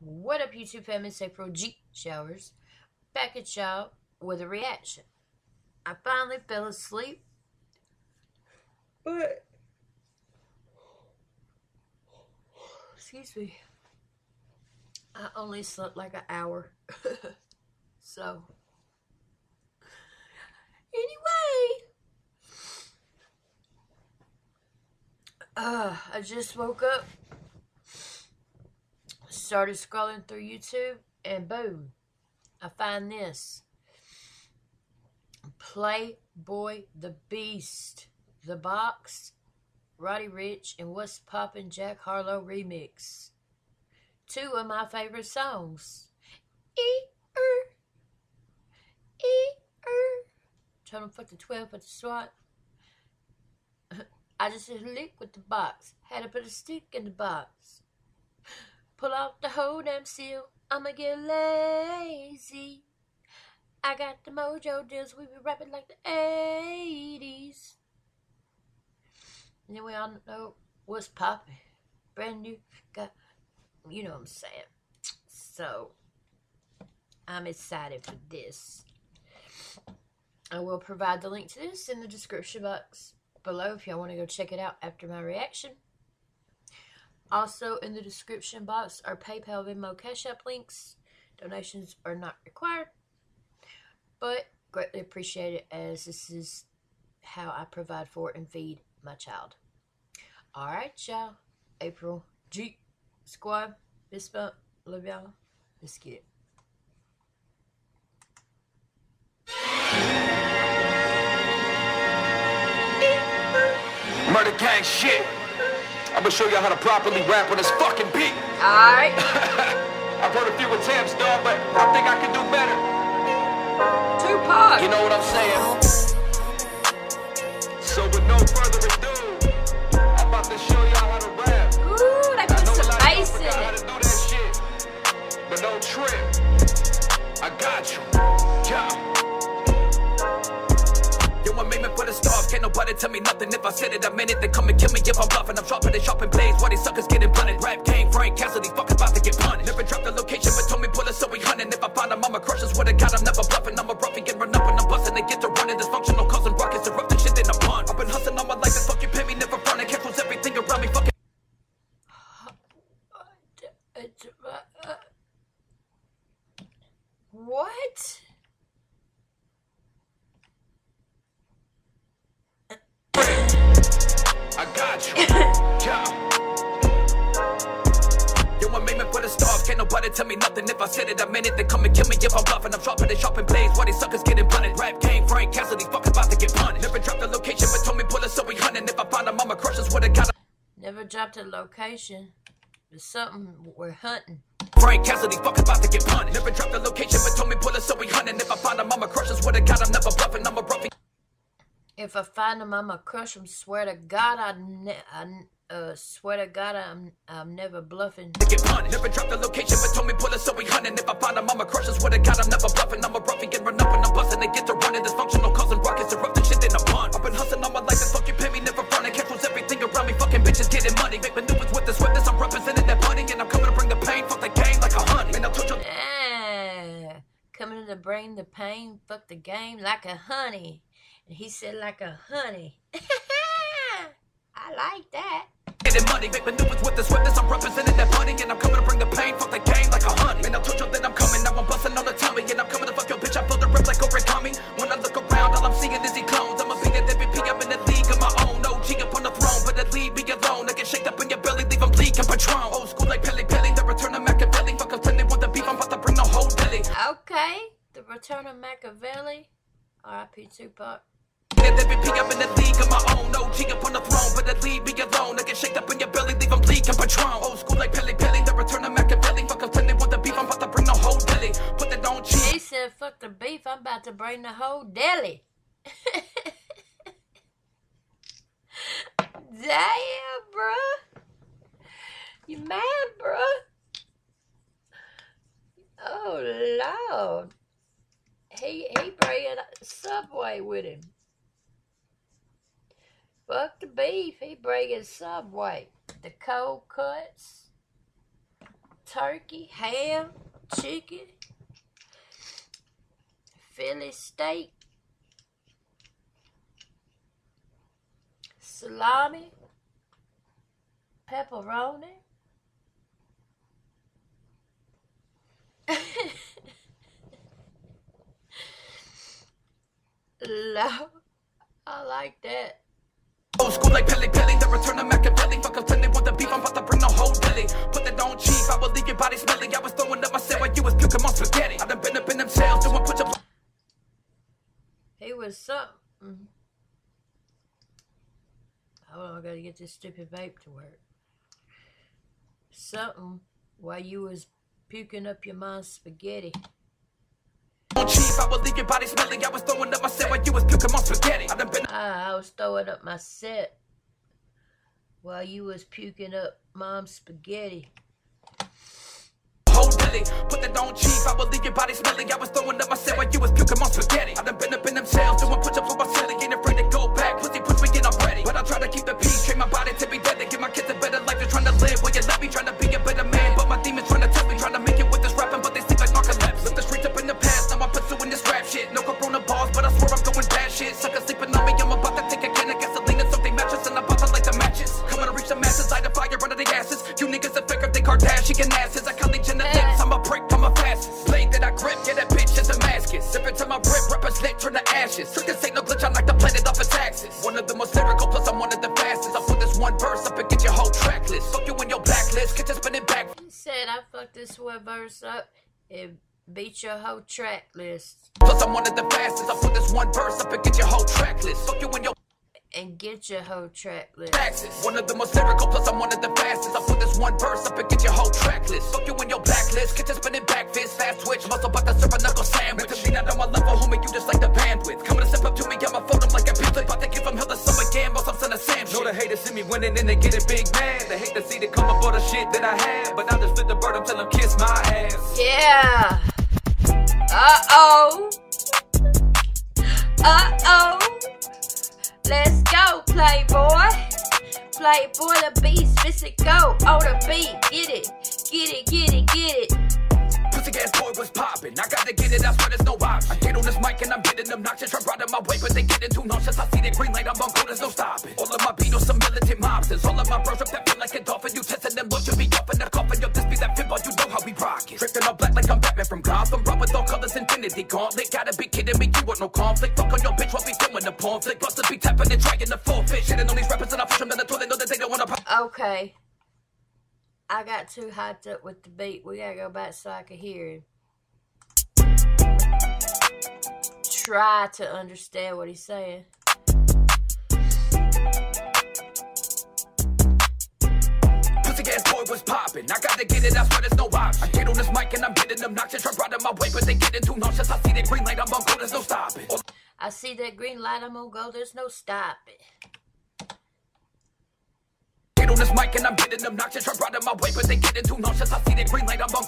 What up, YouTube family? It's April G Showers. Back at y'all with a reaction. I finally fell asleep. But. Excuse me. I only slept like an hour. so. Anyway. Uh, I just woke up started scrolling through YouTube, and boom, I find this. Playboy the Beast, The Box, Roddy Ricch, and What's Poppin' Jack Harlow remix. Two of my favorite songs. E-er, E-er. Tell them fuck the 12 for the SWAT. I just hit a lick with the box. Had to put a stick in the box. Pull out the whole damn seal. I'ma get lazy. I got the mojo deals. We be rapping like the 80s. And then we all know what's popping. Brand new. Got, you know what I'm saying. So, I'm excited for this. I will provide the link to this in the description box below if y'all want to go check it out after my reaction. Also, in the description box are PayPal, Venmo, Cash App links. Donations are not required, but greatly appreciated as this is how I provide for and feed my child. All right, y'all. April G Squad, bump, love y'all. Let's get it. Murder gang shit. I'm gonna show y'all how to properly rap on this fucking beat. Alright. I've heard a few attempts, dog, but I think I can do better. Tupac. You know what I'm saying? So with no further ado, I'm about to show y'all how to rap. Ooh, they put some bass in it. do that shit. But don't trip. I got you. Yeah. Can't nobody tell me nothing. If I said it. They come and kill me if I'm bluffing. I'm blades. Why these suckers getting blunted? Rap Frank about to get punished. Never dropped the location, but told me pull so we hunting. If I find them, I'ma crush God, I'm never bluffing. I'm get run up and I'm busting. They get to running. Dysfunctional, causing rockets, shit in a pun. I've been hustling all my life. Fuck you pay me, never running. Everything around me. Fucking. What? I got you. Yeah. Yo, I made me for the stars. Can't nobody tell me nothing. If I said it, I meant it. They come and kill me if I'm bluffing. I'm sharp and blades. Why these suckers getting blunted? Rap game, Frank Castle. These fuckers about to get punished. Never dropped the location, but told me pull it, so we hunting. If I find them, I'ma crush us. Swear to God. Never dropped a location. There's something we're hunting. Frank Castle, these fuckers about to get punished. Never dropped I find them, I'ma crush them. Swear to God, I, ne- I uh, swear to God, I'm, I'm never bluffing. get punished. Never dropped the location, but told me pull it, so we hunting. If I find them, I'ma crush us. Swear to God, I'm never bluffing. I'm a roughie, get run up and I'm busting. They get to running, dysfunctional, causing rockets, erupting shit in a pun. I've been hustling all my life, and fuck you, pay me, never running. Cancels everything around me, fucking bitches getting money. Make maneuvers with this weapons, I'm representing that money, and I'm coming to bring the pain. Fuck the game like a honey. Man, I told you. Ah, coming to bring the pain, fuck the game like a honey. And he said like a honey. I like that. Getting money, make maneuvers with the weapons, I'm representing that money, and I'm coming to bring the pain. Fuck the game like a honey. And I told you that I'm coming, now I'm busting on the tummy, and I'm coming to fuck your bitch. I feel the rip like origami. When I look around, all I'm seeing is these clones. I'ma be that MVP, I'm in the league of my own. OG up on the throne, but it leave me alone. I get shaked up in your belly, leave them leaking Patron. Old school like Pele Pele, the return of Machiavelli. Fuck up, they want the beef, I'm about to bring the whole deli. Okay, the return of Machiavelli. R.I.P. Tupac. That MVP, I'm in the league my own. Up on the throne, but leave me alone. I get shaked up in your belly, leave them leaking Patron. Old school like the return of Machiavelli. Fuck up, the beef, I'm about to bring the whole deli. Put that on cheese. He said, fuck the beef, I'm about to bring the whole deli. Damn, bruh. You mad, bruh? Oh, Lord. He, he bringing Subway with him. Fuck the beef, he bring bringing Subway. The cold cuts. turkey, ham, chicken, Philly steak, salami, pepperoni. Love, I like that. Old school like Pele Pele, the return of Machiavelli. Fuck up plenty with the beef, I'm about to bring the whole deli. Put that on cheese, I will leave your body smelly. I was throwing up my cell while you was puking on spaghetti. I done been up in them cells, doing push ups. He was something. Mm-hmm. Hold on, I gotta get this stupid vape to work. Something while you was puking up your mom's spaghetti. Cheese, I will leave your body. I was throwing up my cell while you was puking spaghetti. I done been I was throwing up my set while you was puking up mom's spaghetti. Put that on cheese, I will leave your body smelly. I was throwing up my cell while you was puking on spaghetti. I done been up in them cells, doing push ups with my silly. Ain't afraid to ain't no glitch, I'm like the planet off its axis. One of the most lyrical, plus I'm one of the fastest. I put this one verse up and get your whole track list. Fuck you in your blacklist, get you spinning back. He said I fucked this one verse up and beat your whole track list Plus I'm one of the fastest. I put this one verse up and get your whole track list. Fuck you in your and get your whole track list. taxes. One of the most lyrical, plus I'm one of the fastest. I put this one verse up and get your whole track list. Fuck you in your blacklist, get you spinning back fist, fast twitch, muscle about to serve a knuckle sandwich. Mentally not on my level, homie, you winning and they get it big I swear there's no option. I get on this mic and I'm getting them obnoxious. Try in my way, but they getting too nauseous. I see the green light, I'm on go, there's no stopping. All of my Beatles, some militant mobsters. All of my bros up that feel like a dolphin. You testing them, look, you be up in the coffin. Yo, this be that pinball, you know how we rock it. Drifting all black like I'm Batman from Gotham. Bro with all colors, infinity gauntlet. Gotta be kidding me, you want no conflict. Fuck on your bitch while we doing the porn flick. Busters be tapping and trying to forfeit. Shitting on these rappers and I push them down the toilet. Know that they don't wanna pop. Okay. I got too hyped up with the beat. We gotta go back so I can hear him. Try to understand what he's saying. Was popping. I gotta get it, I swear there's no option. I get on this mic and I'm getting obnoxious. Right in my way, but they getting too nauseous. I see the green light, I'm on go, there's no stopping. I see that green light, I'm gonna go. There's no stopping. Get on this mic and I'm getting obnoxious. Right in my way, but they getting too nauseous. I see the green light, I'm on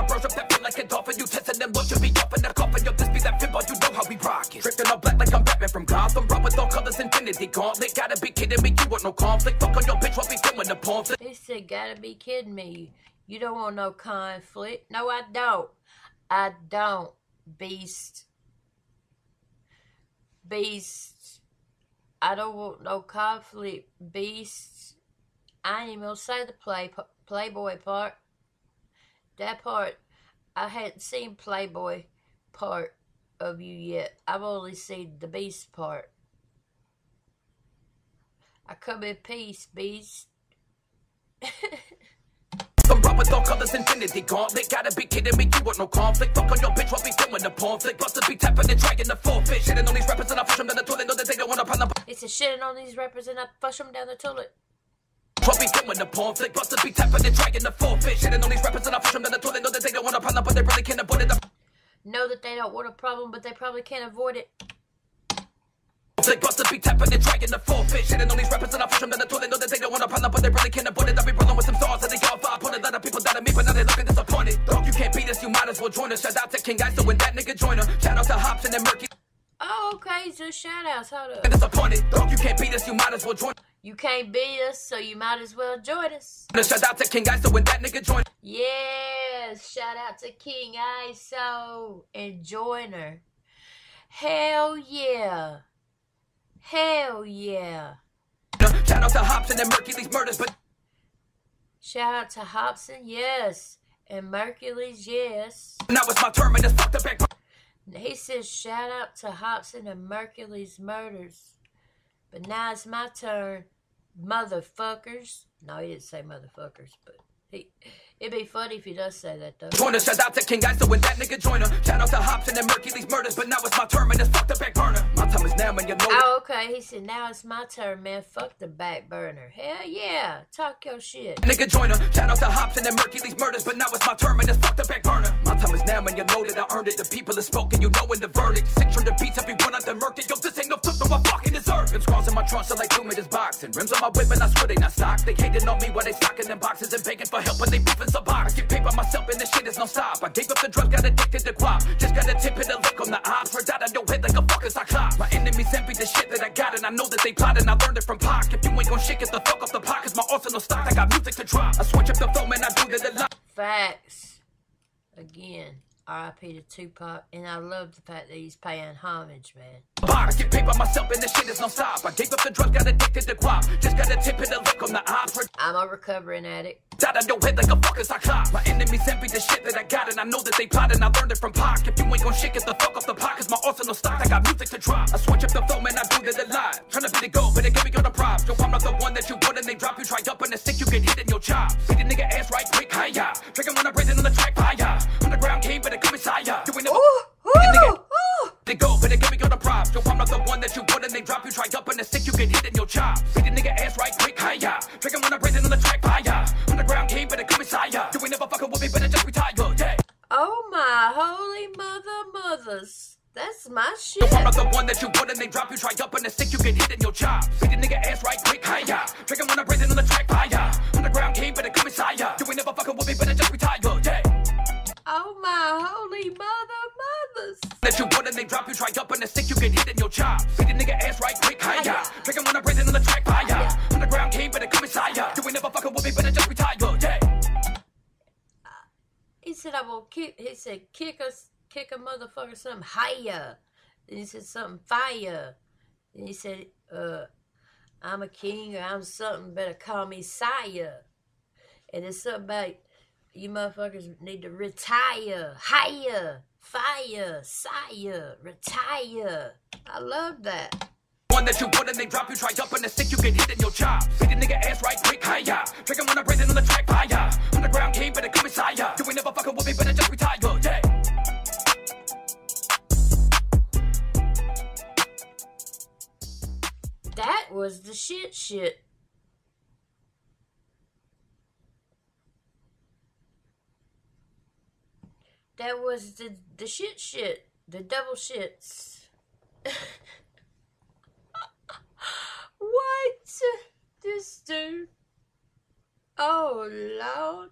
my bros up that like a dolphin. You testing them, look, you be up in the coffin. Yo, this be that pinball, you know how we rock it. Drifting all black like I'm Batman from Gotham. Bro with all colors, infinity gauntlet. Gotta be kidding me, you want no conflict. Fuck on your bitch while we doing the porn They He said, gotta be kidding me. You don't want no conflict. No, I don't. I don't, beast. Beast. I don't want no conflict, beast. I ain't even gonna say the play Playboy part. That part, I hadn't seen Playboy part of you yet. I've only seen the beast part. I come in peace, beast. Some with all colors, infinity gauntlet. Gotta be kidding me, you want no conflict. Fuck on your bitch while we doing the porn flick. Busters be tapping and trying to forfeit. Shitting on these rappers and I push them down the toilet. Know that they don't wanna problem. It's a shitting on these rappers and I flush them down the toilet. While we doing the porn flick. Busters be tapping and trying to forfeit. Shitting on these rappers and I push them down the toilet. Know that they don't wanna problem, but they really can't avoid it. Know that they don't want a problem, but they probably can't avoid it. Flick busters be tapping and trying to forfeit. Shitting on these rappers and I push them down the toilet. Know that they don't want a problem, but they really can't avoid it. I be rolling with some stars and they all vibe on it. Lot of people doubted me, but now they looking disappointed. Dog, you can't beat us, you might as well join us. Shout out to King Iso when that nigga join her. Shout out to Hops and then Murky. Oh, okay, just shout outs. Hold up. Disappointed. Dog, you can't beat us, you might as well join. You can't beat us, so you might as well join us. Shout out to King Iso when that nigga join. Yes, shout out to King ISO and Joiner. Hell yeah. Hell yeah. Shout out to Hopsin and Merkules murders, but Shout out to Hopsin, yes. And Merkules, yes. now it's my turn and it's fuck the back. He says shout out to Hopsin and Merkules murders. But now it's my turn, motherfuckers. No, he didn't say motherfuckers, but he it'd be funny if he does say that though. Joiner, shout out to King Iso when that nigga join joiner. Shout out to Hopsin and Merkules murders, but now it's my turn and it's fuck the back burner. My time is now and you know Oh, okay. He said now it's my turn, man. Fuck the back burner. Hell yeah. Talk your shit. Nigga joiner, shout out to Hopsin and Merkules murders, but now it's my turn and it's fuck the back burner. My time is now and you know that I earned it. The people have spoken, you know in the verdict. 600 beats, everyone out there murked it. Yo, Them scrawls in my trunk, so like two meters boxing. Rims on my whip and I swear they not stock. They hating on me while they stocking them boxes and begging for help when they beefing some box. I get paid by myself and this shit is no stop. I gave up the drugs, got addicted to guap. Just got a tip and a lick on the ops. Heard out of your head like a fucking cyclops. My enemies envy the shit that I got and I know that they plotting. I learned it from Pac. If you ain't gon' shit, get the fuck off the pot. Cause my arsenal stocked. I got music to drop. I switch up the flow, man. I do that a lot. Facts. Again, RIP to Tupac. And I love the fact that he's paying homage, man. I Get paid by myself and this shit is no stop. I gave up the drugs, got addicted to guap. Just got a tip and a lick on the ops. Heard I'm a recovering addict. out of your head like a fucking cyclops. My enemies envy the shit that I got, and I know that they plotting. I learned it from Pac. If you ain't gon' shit, get the fuck off the pot, cause my arsenal stocked. I got music to drop. I switch up the film and I do that a lot. Tryna be the goal, but they give me all the props. Yo, I'm not the one that you want, and they drop you. Try up in the stick, you get hit in your chops. See the nigga ass right quick, hiya. Trigger when I brazen on the track, fire. Underground king, but it could be sire. You ain't never Ooh, ooh, ooh. they go, but they give me all the props. Yo, I'm not the one that you want, and they drop you. Try up in the stick, you get hit in your chops. See the nigga ass right quick, hiya. Trigger when I brazen on the track, fire. Underground king, but it could be sire. You ain't never fucking with me, better just retire, yeah. Oh my holy mother mothers. That's my shit. Yo, I'm not the one that you want, and they drop you. Try up in the stick, you get hit in your chops. See the nigga ass right quick, mother mothers. That you want, and they drop you. Try up in the stick, you get hit in your chops. See the nigga ass right quick, hiya. Trigger when I brazen on the track, fire. Underground king, but it could be sire. You ain't never fucking with me, better just retire, yeah. He said I will kick he said kick us kick a motherfucker something higher. Then he said something fire. Then he said, uh, I'm a king or I'm something, better call me sire. And it's something about you motherfuckers need to retire. Higher. Fire. Sire. Retire. I love that. One that you want, and they drop you. Try up in the stick, you get hit in your chops. See the nigga ass right quick, hiya. Trigger when I brazen on the track, fire. Underground king, but it could be sire. You ain't never fucking with me, better just retire, yeah. That was the shit shit. That was the the shit shit. The double shits. what? This dude. Oh Lord.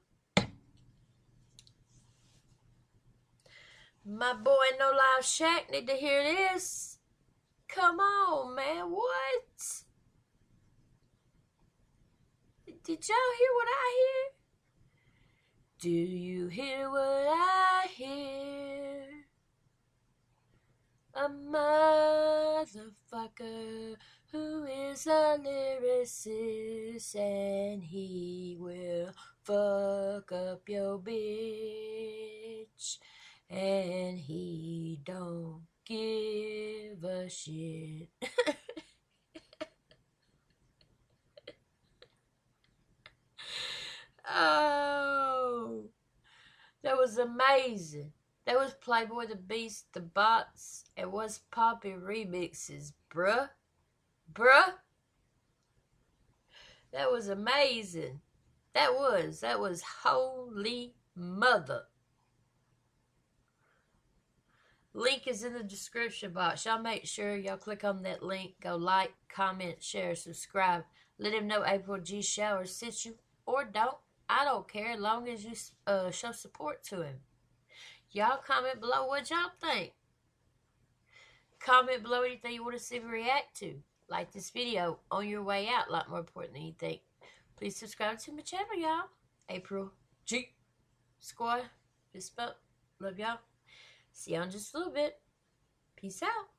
My boy No Life Shaq need to hear this. Come on, man. What? Did y'all hear what I hear? Do you hear what I hear? A motherfucker who is a lyricist and he will fuck up your bitch and he don't give a shit. oh, that was amazing. That was Playboy the Beast, the Bots, and was Poppy remixes, bruh. Bruh. That was amazing. That was. That was holy mother. Link is in the description box. Y'all make sure y'all click on that link. Go like, comment, share, subscribe. Let him know April G Shower sent you or don't. I don't care as long as you uh, show support to him. Y'all comment below what y'all think. Comment below anything you want to see me react to. Like this video on your way out. A lot more important than you think. Please subscribe to my channel, y'all. April G. Squad. Fist bump. Love y'all. See y'all in just a little bit. Peace out.